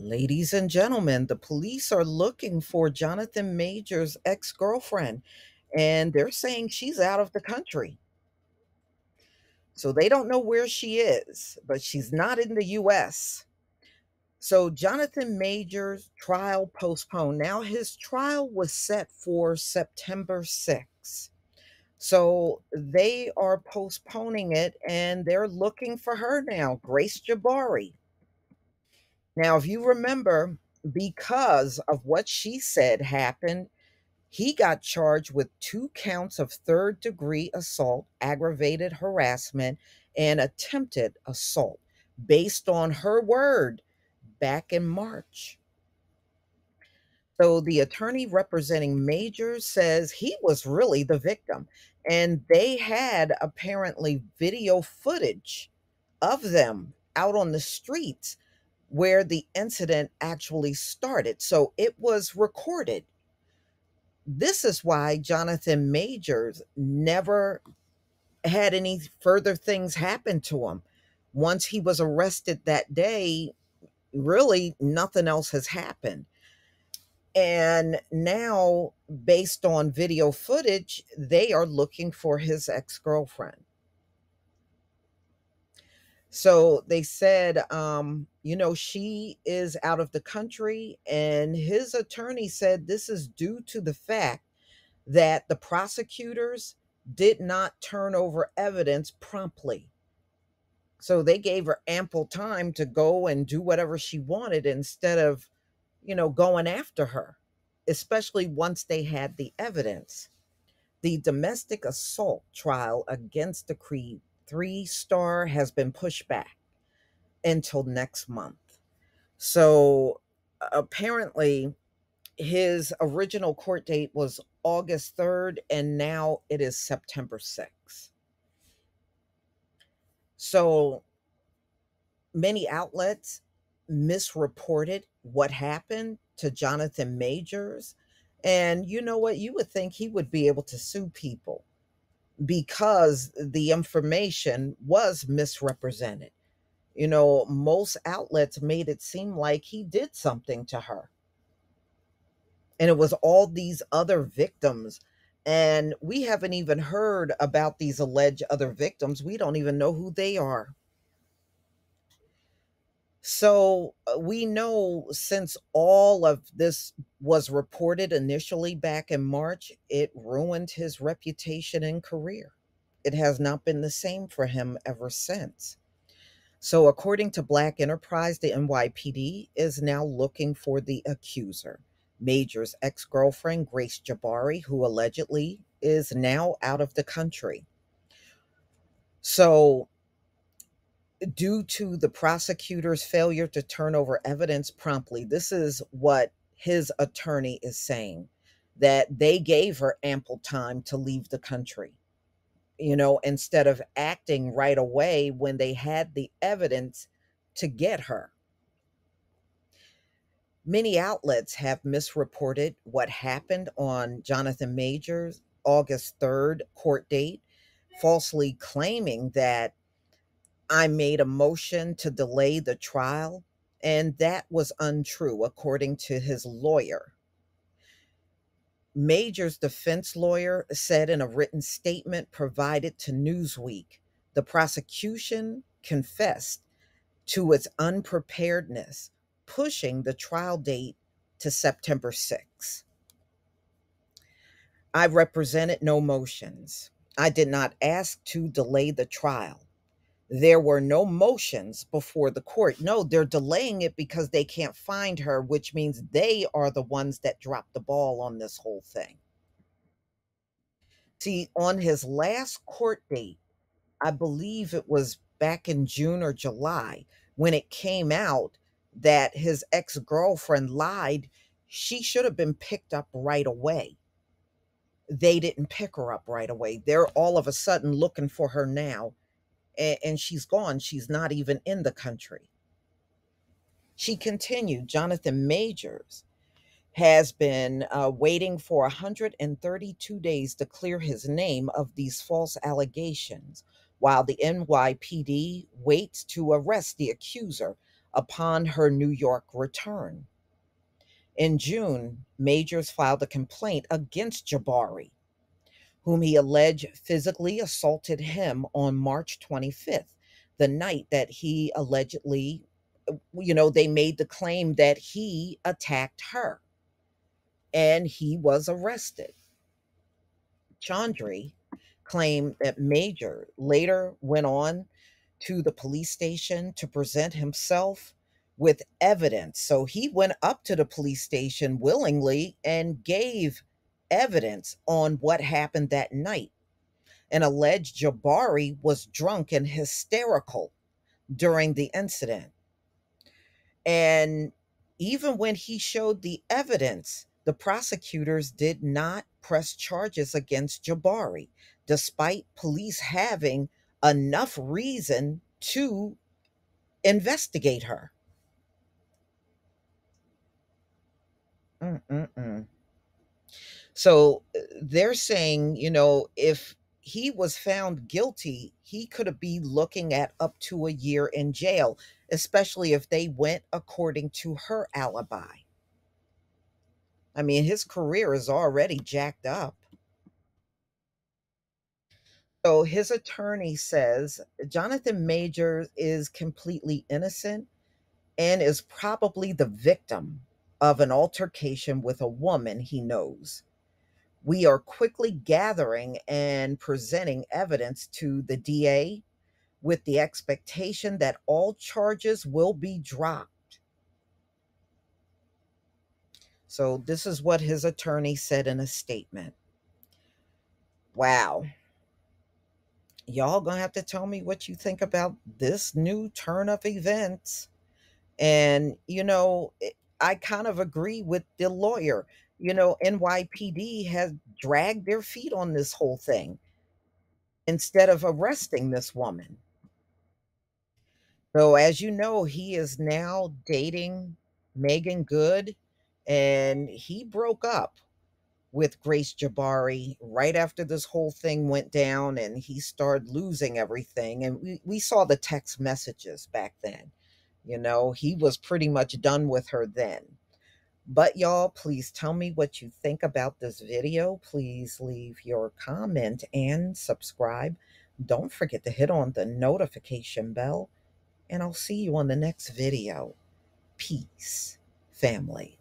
Ladies and gentlemen, the police are looking for Jonathan Major's ex-girlfriend, and they're saying she's out of the country. So they don't know where she is, but she's not in the US. So Jonathan Major's trial postponed. Now his trial was set for September 6th. So they are postponing it and they're looking for her now, Grace Jabbari. Now, if you remember, because of what she said happened, he got charged with two counts of third degree assault, aggravated harassment, and attempted assault based on her word back in March. So the attorney representing Major says he was really the victim, and they had apparently video footage of them out on the streets where the incident actually started. So it was recorded. This is why Jonathan Majors never had any further things happen to him. Once he was arrested that day, really nothing else has happened. And now, based on video footage, they are looking for his ex girlfriend. So they said, um, you know, she is out of the country. And his attorney said this is due to the fact that the prosecutors did not turn over evidence promptly. So they gave her ample time to go and do whatever she wanted instead of, you know, going after her, especially once they had the evidence. The domestic assault trial against the Creed three star has been pushed back until next month. So apparently, his original court date was August 3rd, and now it is September 6th. So many outlets misreported what happened to Jonathan Majors. And you know what? You would think he would be able to sue people because the information was misrepresented. You know, most outlets made it seem like he did something to her. And it was all these other victims. And we haven't even heard about these alleged other victims. We don't even know who they are. So uh, we know since all of this was reported initially back in March, it ruined his reputation and career. It has not been the same for him ever since. So, according to Black Enterprise, the NYPD is now looking for the accuser, Major's ex girlfriend, Grace Jabbari, who allegedly is now out of the country. So, due to the prosecutor's failure to turn over evidence promptly. This is what his attorney is saying that they gave her ample time to leave the country, you know, instead of acting right away when they had the evidence to get her. Many outlets have misreported what happened on Jonathan Major's August 3rd court date, falsely claiming that I made a motion to delay the trial, and that was untrue, according to his lawyer. Major's defense lawyer said in a written statement provided to Newsweek the prosecution confessed to its unpreparedness, pushing the trial date to September 6. I represented no motions. I did not ask to delay the trial there were no motions before the court. No, they're delaying it because they can't find her, which means they are the ones that dropped the ball on this whole thing. See, on his last court date, I believe it was back in June or July, when it came out that his ex girlfriend lied, she should have been picked up right away. They didn't pick her up right away. They're all of a sudden looking for her now and, and she's gone. She's not even in the country. She continued, Jonathan Majors has been uh, waiting for 132 days to clear his name of these false allegations, while the NYPD waits to arrest the accuser upon her New York return. In June, Majors filed a complaint against Jabbari, whom he alleged physically assaulted him on March 25th, the night that he allegedly, uh, you know, they made the claim that he attacked her and he was arrested. Chaudhry claimed that Major later went on to the police station to present himself with evidence. So he went up to the police station willingly and gave evidence on what happened that night and alleged Jabbari was drunk and hysterical during the incident. And even when he showed the evidence, the prosecutors did not press charges against Jabbari, despite police having enough reason to investigate her. Mm-mm-mm. So uh, they're saying, you know, if he was found guilty, he could be looking at up to a year in jail, especially if they went according to her alibi. I mean, his career is already jacked up. So his attorney says Jonathan Majors is completely innocent and is probably the victim of an altercation with a woman he knows. We are quickly gathering and presenting evidence to the DA with the expectation that all charges will be dropped. So, this is what his attorney said in a statement. Wow y'all gonna have to tell me what you think about this new turn of events. And, you know, I kind of agree with the lawyer. You know, NYPD has dragged their feet on this whole thing instead of arresting this woman. So, as you know, he is now dating Meagan Good, and he broke up with Grace Jabbari right after this whole thing went down and he started losing everything. And we, we saw the text messages back then. You know, he was pretty much done with her then. But y'all, please tell me what you think about this video. Please leave your comment and subscribe. Don't forget to hit on the notification bell. And I'll see you on the next video. Peace, family.